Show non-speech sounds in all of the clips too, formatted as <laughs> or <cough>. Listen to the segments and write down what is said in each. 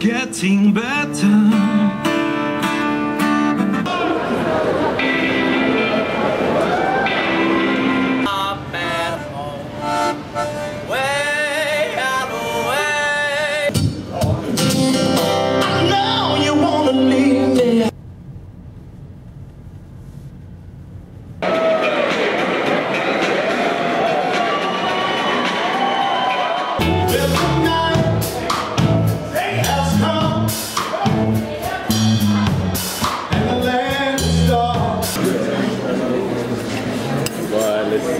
getting better.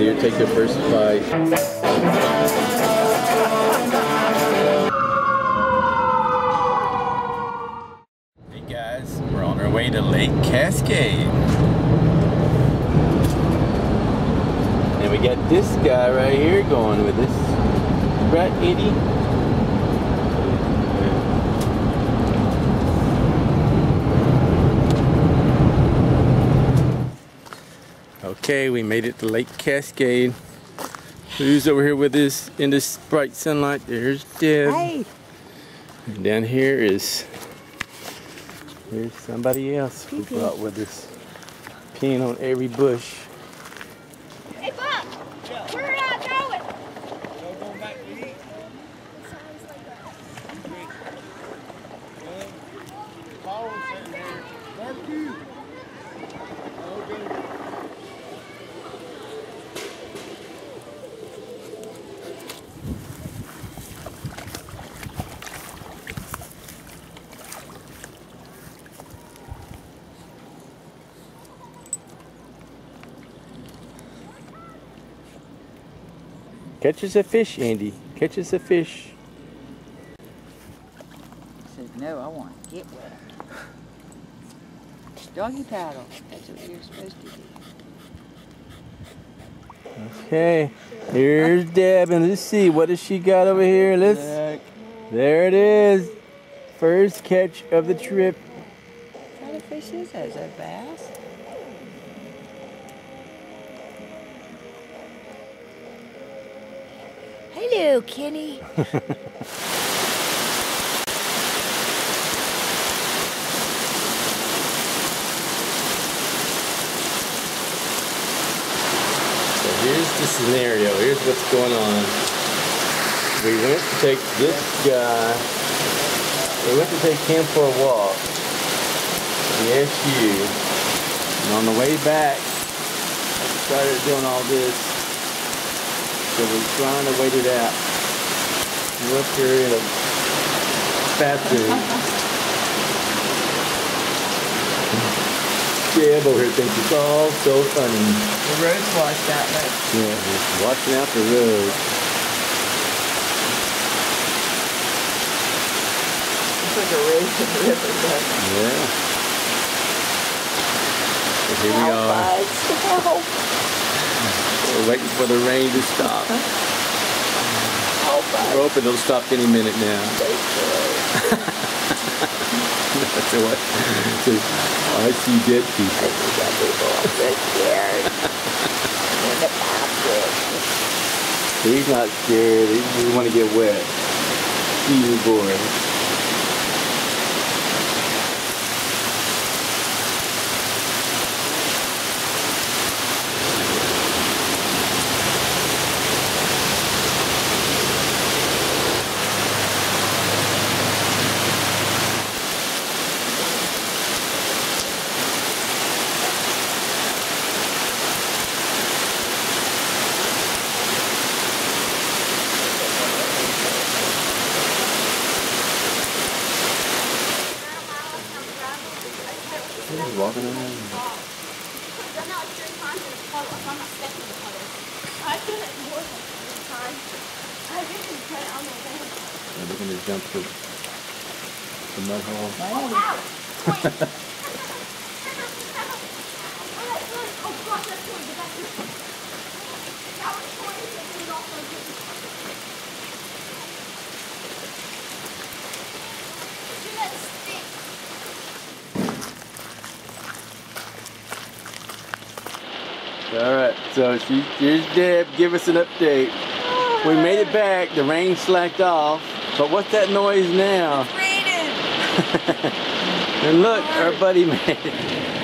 See her take the first bite. Hey guys, we're on our way to Lake Cascade. And we got this guy right here going with us. Right, Eddie? Okay, we made it to Lake Cascade. Who's over here with us in this bright sunlight? There's Deb. Hey. And down here is here's somebody else we brought with us. Peeing on every bush. Catch us a fish, Andy. Catches a fish. Says no, I want to get wet. Doggy paddle. That's what you're supposed to do. Okay, here's Deb, and let's see what has she got over here. Let's. There it is. First catch of the trip. What kind of fish is that? Is that bass? Hello, Kenny. So here's the scenario. Here's what's going on. We went to take this guy. We went to take him for a walk. The SU. And on the way back, I started doing all this. So we're trying to wait it out. Look here in a bathroom. Deb over here thinks it's all so funny. The road's washed out, look. Yeah, just watching out the road. It's like a race in the river, but Yeah. So here we are. <laughs> We're waiting for the rain to stop. We're hoping it'll stop any minute now. <laughs> That's what. So, I see dead people. He's not scared. He just want to get wet. Easy boy. Jump the, the mud hole. <laughs> All right, so she, here's Deb. Give us an update. We made it back. The rain slacked off. But what's that noise now? Raining. <laughs> and look, our buddy made it.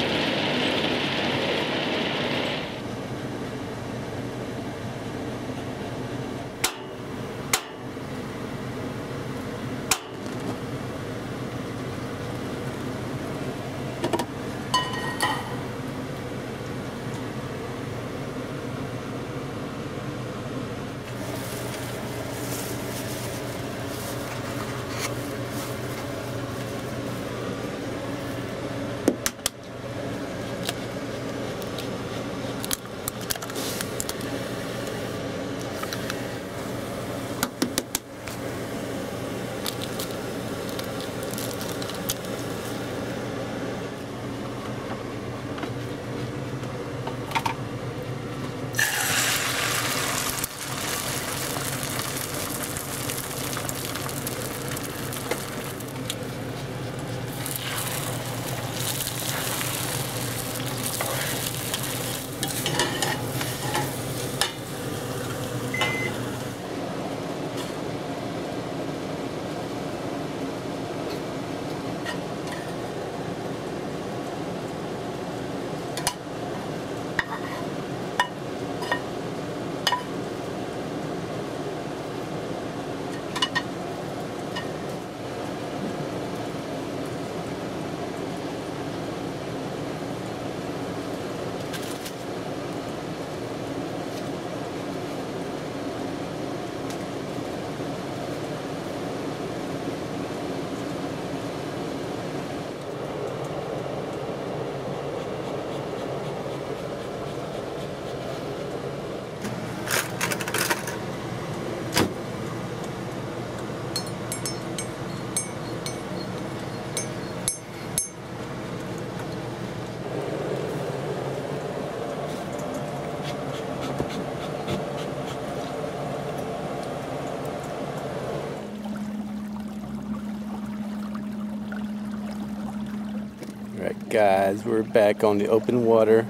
Alright guys, we're back on the open water.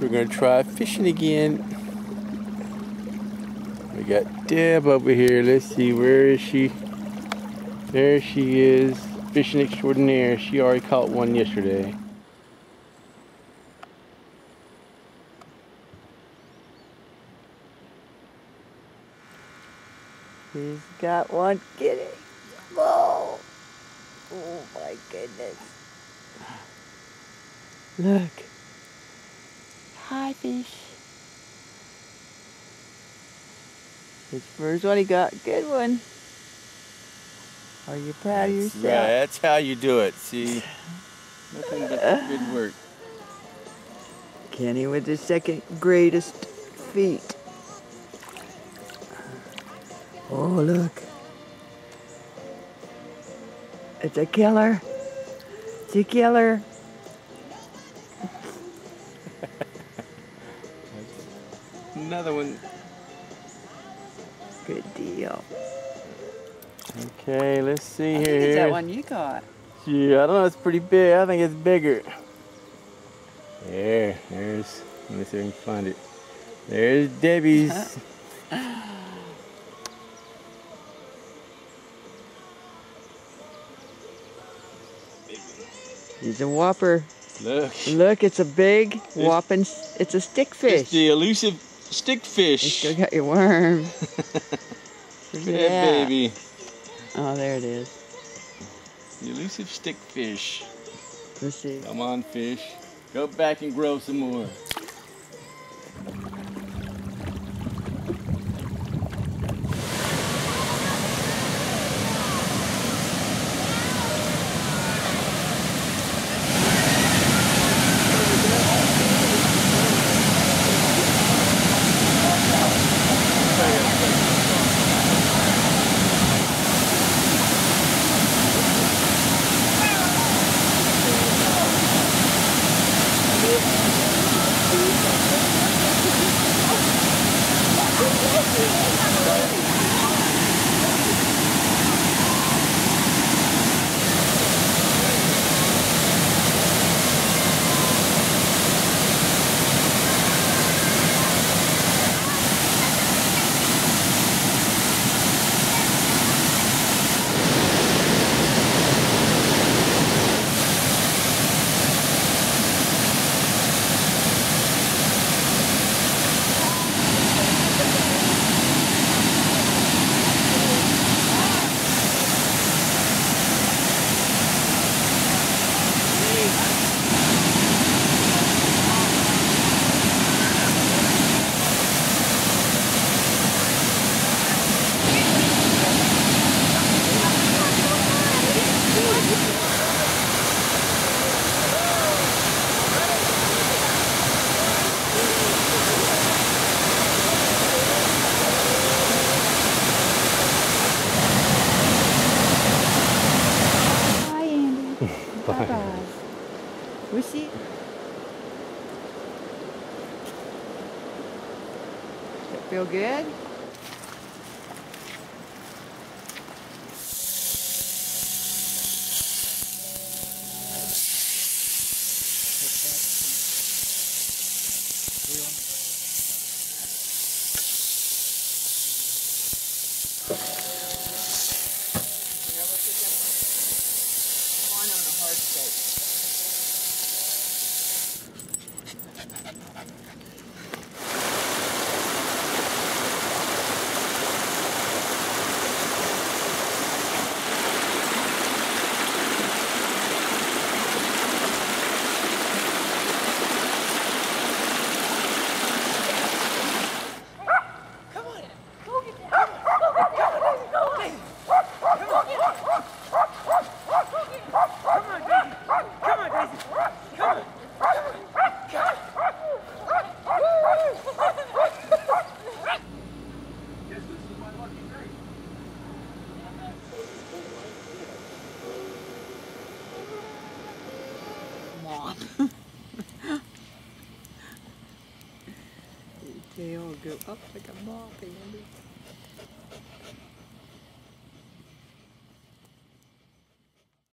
We're gonna try fishing again. We got Deb over here. Let's see, where is she? There she is, fishing extraordinaire. She already caught one yesterday. He's got one kitty. Oh, oh my goodness. Look. Hi, fish. His first one he got. Good one. Are you proud of yourself? right, that's how you do it. See, nothing <laughs> but good work. Kenny with the second greatest feet. Oh, look. It's a killer. It's a killer. Another one. Good deal. Okay, let's see I here. think it's that one you got. Yeah, I don't know. It's pretty big. I think it's bigger. There, there's. Let me see if I can find it. There's Debbie's. <laughs> He's a whopper. Look. Look, it's a big whopping, it's a It's stickfish. the elusive You stickfish. still got your worm. <laughs> Look at Yeah, that. baby. Oh, there it is. The elusive stickfish. Let's see. Come on, fish. Go back and grow some more. Feel good? on a hard steak. Come on. Your tail will go up like a mop, Andy.